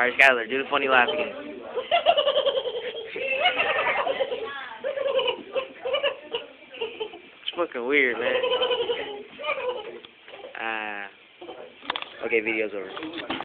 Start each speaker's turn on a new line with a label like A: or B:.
A: Alright, Skylar, do the funny laugh again. it's fucking weird, man. Ah. Uh, okay, video's over.